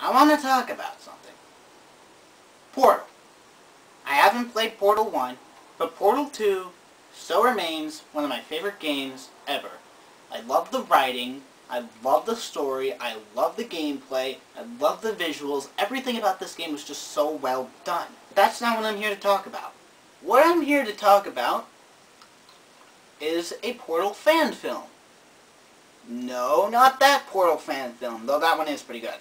I want to talk about something. Portal. I haven't played Portal 1, but Portal 2 still remains one of my favorite games ever. I love the writing, I love the story, I love the gameplay, I love the visuals, everything about this game was just so well done. That's not what I'm here to talk about. What I'm here to talk about is a Portal fan film. No, not that Portal fan film, though that one is pretty good.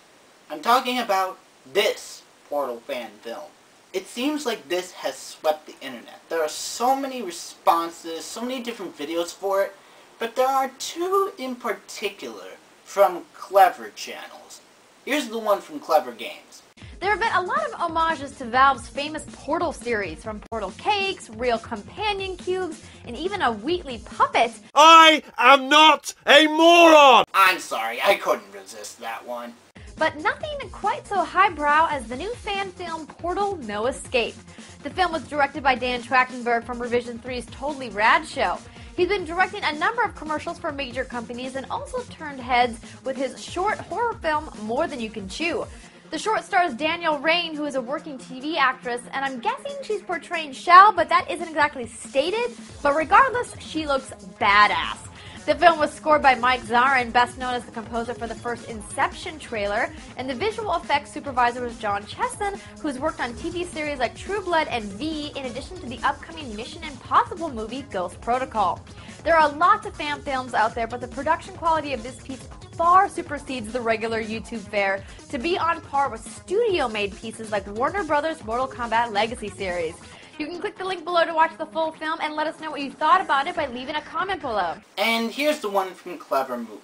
I'm talking about this Portal fan film. It seems like this has swept the internet. There are so many responses, so many different videos for it, but there are two in particular from Clevver channels. Here's the one from Clevver Games. There have been a lot of homages to Valve's famous Portal series, from Portal Cakes, real companion cubes, and even a Wheatley puppet. I am not a moron! I'm sorry, I couldn't resist that one. But nothing quite so highbrow as the new fan film Portal No Escape. The film was directed by Dan Trachtenberg from Revision 3's Totally Rad show. He's been directing a number of commercials for major companies and also turned heads with his short horror film More Than You Can Chew. The short stars Danielle Rayne, who is a working TV actress, and I'm guessing she's portraying Chell, but that isn't exactly stated. But regardless, she looks badass. The film was scored by Mike Zarin, best known as the composer for the first Inception trailer, and the visual effects supervisor was John Chesson, who's worked on TV series like True Blood and V, in addition to the upcoming Mission Impossible movie Ghost Protocol. There are lots of fan films out there, but the production quality of this piece far supersedes the regular YouTube fare to be on par with studio-made pieces like Warner Brothers' Mortal Kombat Legacy series. You can click the link below to watch the full film and let us know what you thought about it by leaving a comment below. And here's the one from Clevver Movies.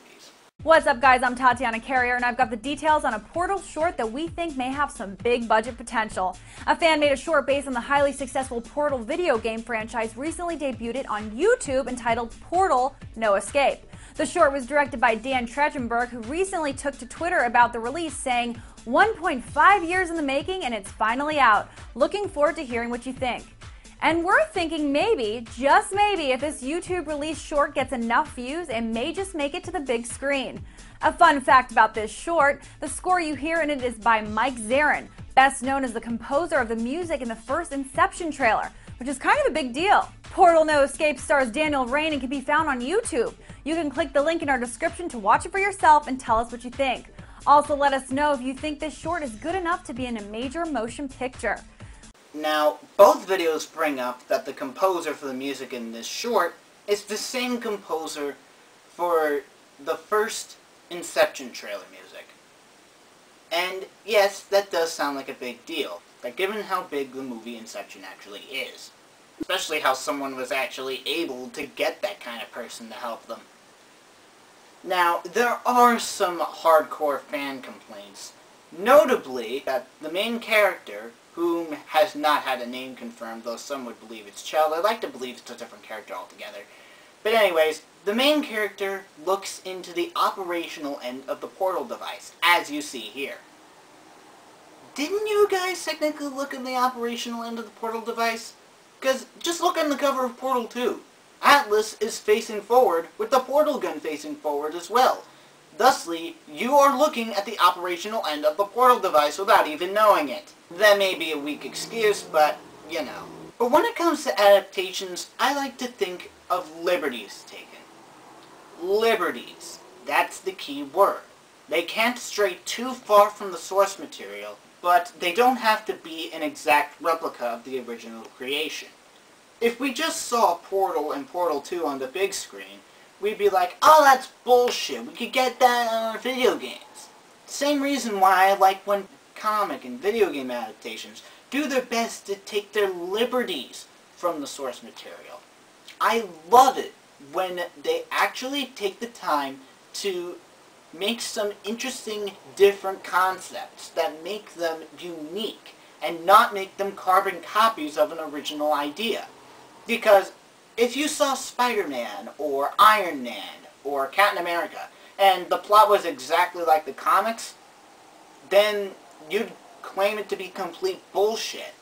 What's up guys, I'm Tatiana Carrier and I've got the details on a Portal short that we think may have some big budget potential. A fan made a short based on the highly successful Portal video game franchise recently debuted on YouTube entitled Portal No Escape. The short was directed by Dan Trachtenberg, who recently took to Twitter about the release, saying, 1.5 years in the making and it's finally out. Looking forward to hearing what you think. And we're thinking maybe, just maybe, if this YouTube release short gets enough views, it may just make it to the big screen. A fun fact about this short the score you hear in it is by Mike Zarin, best known as the composer of the music in the first Inception trailer, which is kind of a big deal. Portal No Escape stars Danielle Rayne and can be found on YouTube. You can click the link in our description to watch it for yourself and tell us what you think. Also, let us know if you think this short is good enough to be in a major motion picture. Now, both videos bring up that the composer for the music in this short is the same composer for the first Inception trailer music. And yes, that does sound like a big deal, but given how big the movie Inception actually is. Especially how someone was actually able to get that kind of person to help them. Now, there are some hardcore fan complaints. Notably, that the main character, whom has not had a name confirmed, though some would believe it's Chell, I like to believe it's a different character altogether. But anyways, the main character looks into the operational end of the portal device, as you see here. Didn't you guys technically look in the operational end of the portal device? Because just look on the cover of Portal 2. Atlas is facing forward with the portal gun facing forward as well. Thusly, you are looking at the operational end of the portal device without even knowing it. That may be a weak excuse, but, you know. But when it comes to adaptations, I like to think of liberties taken. Liberties. That's the key word. They can't stray too far from the source material, but they don't have to be an exact replica of the original creation. If we just saw Portal and Portal 2 on the big screen, we'd be like, oh, that's bullshit. We could get that on video games. Same reason why I like when comic and video game adaptations do their best to take their liberties from the source material. I love it when they actually take the time to make some interesting different concepts that make them unique and not make them carbon copies of an original idea. Because if you saw Spider-Man or Iron Man or Captain America and the plot was exactly like the comics, then you'd claim it to be complete bullshit.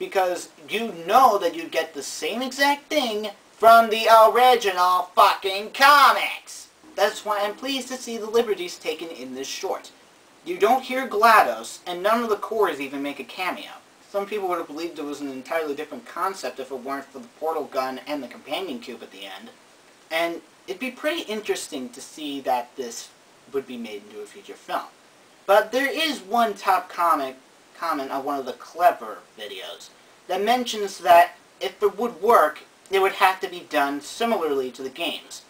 Because you know that you get the same exact thing from the original fucking comics. That's why I'm pleased to see the liberties taken in this short. You don't hear GLaDOS, and none of the cores even make a cameo. Some people would have believed it was an entirely different concept if it weren't for the portal gun and the companion cube at the end. And it'd be pretty interesting to see that this would be made into a feature film. But there is one top comic comment on one of the Clevver videos that mentions that if it would work, it would have to be done similarly to the games.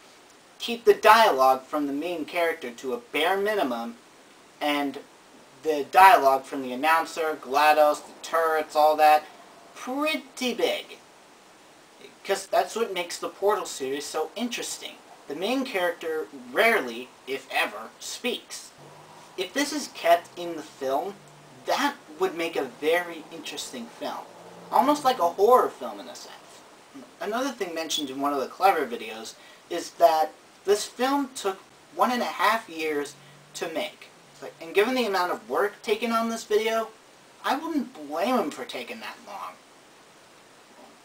Keep the dialogue from the main character to a bare minimum, and the dialogue from the announcer, GLaDOS, the turrets, all that, pretty big. Because that's what makes the Portal series so interesting. The main character rarely, if ever, speaks. If this is kept in the film, that would make a very interesting film. Almost like a horror film in a sense. Another thing mentioned in one of the Clevver videos is that this film took one and a half years to make. And given the amount of work taken on this video, I wouldn't blame him for taking that long.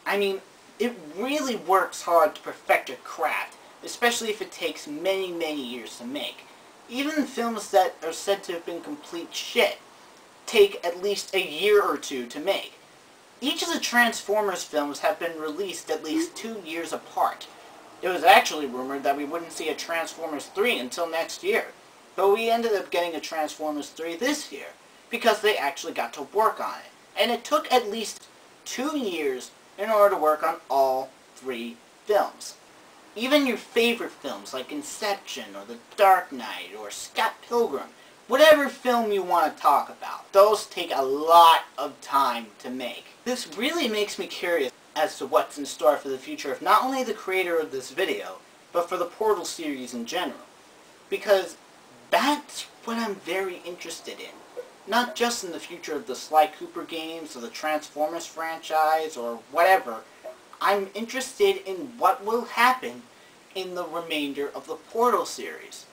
I mean, it really works hard to perfect a craft, especially if it takes many, many years to make. Even films that are said to have been complete shit take at least a year or two to make. Each of the Transformers films have been released at least two years apart. It was actually rumored that we wouldn't see a Transformers 3 until next year, but we ended up getting a Transformers 3 this year, because they actually got to work on it. And it took at least two years in order to work on all three films. Even your favorite films like Inception or The Dark Knight or Scott Pilgrim, whatever film you want to talk about, those take a lot of time to make. This really makes me curious as to what's in store for the future of not only the creator of this video, but for the Portal series in general. Because that's what I'm very interested in. Not just in the future of the Sly Cooper games or the Transformers franchise or whatever. I'm interested in what will happen in the remainder of the Portal series.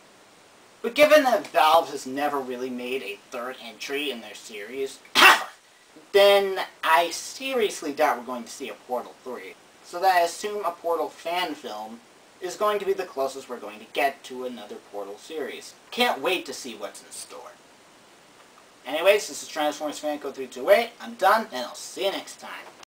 But given that Valve has never really made a third entry in their series, then I seriously doubt we're going to see a Portal 3. So that I assume a Portal fan film is going to be the closest we're going to get to another Portal series. Can't wait to see what's in store. Anyways, this is Transformers Fan Code 328. I'm done, and I'll see you next time.